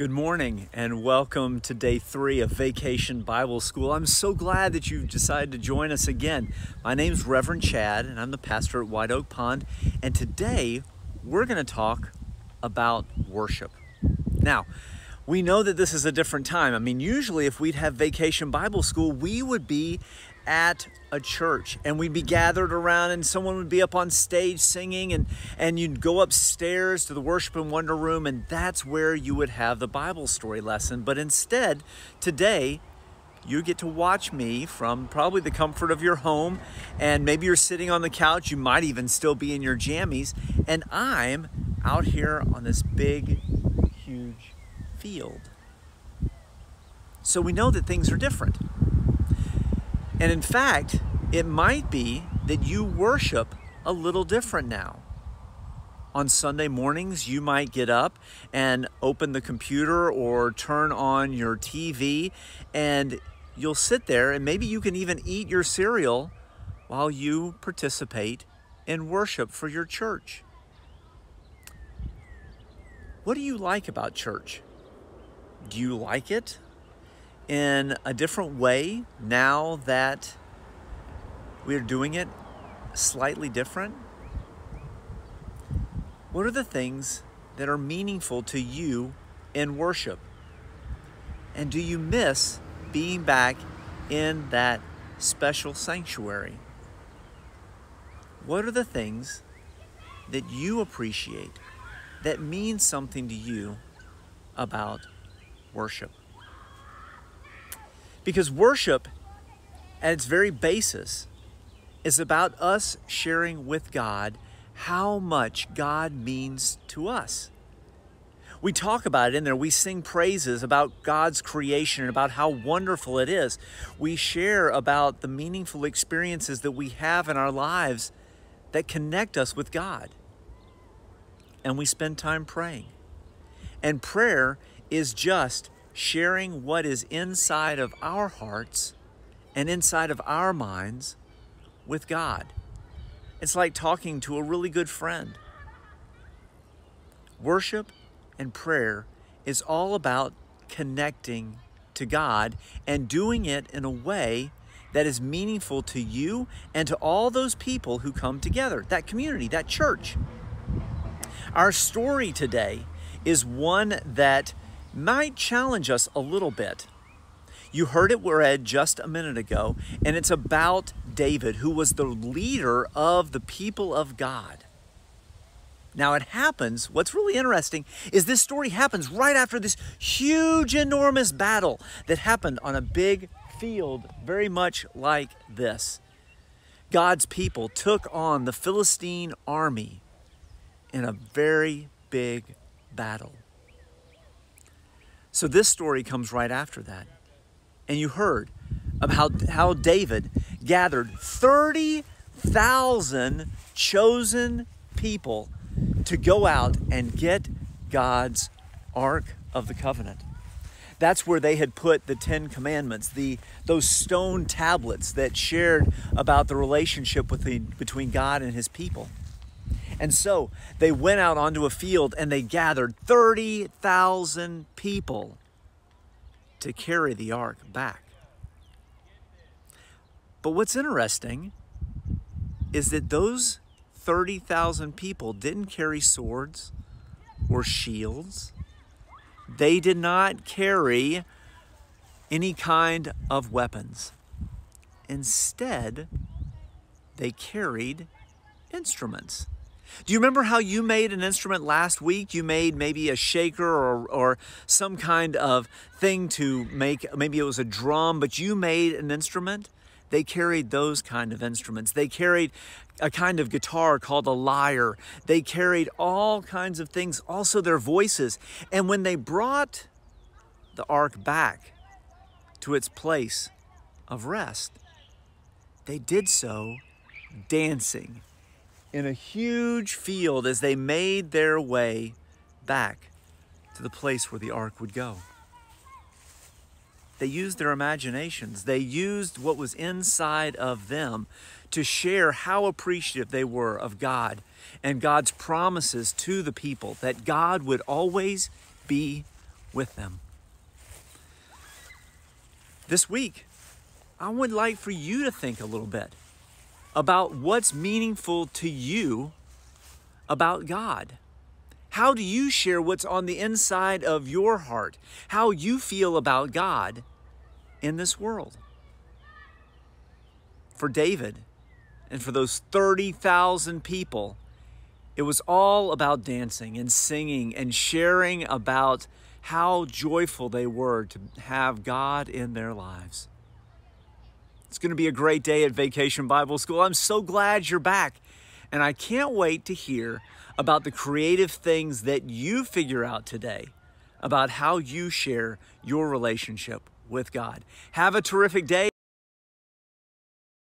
Good morning and welcome to day three of Vacation Bible School. I'm so glad that you've decided to join us again. My name's Reverend Chad and I'm the pastor at White Oak Pond. And today we're going to talk about worship. Now, we know that this is a different time. I mean, usually if we'd have Vacation Bible School, we would be at a church and we'd be gathered around and someone would be up on stage singing and and you'd go upstairs to the worship and wonder room and that's where you would have the Bible story lesson. But instead today you get to watch me from probably the comfort of your home and maybe you're sitting on the couch you might even still be in your jammies and I'm out here on this big huge field. So we know that things are different and in fact, it might be that you worship a little different now. On Sunday mornings, you might get up and open the computer or turn on your TV, and you'll sit there and maybe you can even eat your cereal while you participate in worship for your church. What do you like about church? Do you like it? In a different way now that we're doing it slightly different? What are the things that are meaningful to you in worship? And do you miss being back in that special sanctuary? What are the things that you appreciate that mean something to you about worship? Because worship, at its very basis, is about us sharing with God how much God means to us. We talk about it in there. We sing praises about God's creation and about how wonderful it is. We share about the meaningful experiences that we have in our lives that connect us with God. And we spend time praying. And prayer is just sharing what is inside of our hearts and inside of our minds with God. It's like talking to a really good friend. Worship and prayer is all about connecting to God and doing it in a way that is meaningful to you and to all those people who come together, that community, that church. Our story today is one that might challenge us a little bit. You heard it read just a minute ago, and it's about David, who was the leader of the people of God. Now, it happens, what's really interesting is this story happens right after this huge, enormous battle that happened on a big field, very much like this. God's people took on the Philistine army in a very big battle. So this story comes right after that. And you heard of how, how David gathered 30,000 chosen people to go out and get God's Ark of the Covenant. That's where they had put the Ten Commandments, the, those stone tablets that shared about the relationship between God and his people. And so they went out onto a field and they gathered 30,000 people to carry the ark back. But what's interesting is that those 30,000 people didn't carry swords or shields. They did not carry any kind of weapons. Instead, they carried instruments. Do you remember how you made an instrument last week? You made maybe a shaker or, or some kind of thing to make, maybe it was a drum, but you made an instrument? They carried those kind of instruments. They carried a kind of guitar called a lyre. They carried all kinds of things, also their voices. And when they brought the ark back to its place of rest, they did so dancing in a huge field as they made their way back to the place where the ark would go. They used their imaginations. They used what was inside of them to share how appreciative they were of God and God's promises to the people that God would always be with them. This week, I would like for you to think a little bit about what's meaningful to you about God. How do you share what's on the inside of your heart? How you feel about God in this world? For David and for those 30,000 people, it was all about dancing and singing and sharing about how joyful they were to have God in their lives. It's going to be a great day at Vacation Bible School. I'm so glad you're back. And I can't wait to hear about the creative things that you figure out today about how you share your relationship with God. Have a terrific day.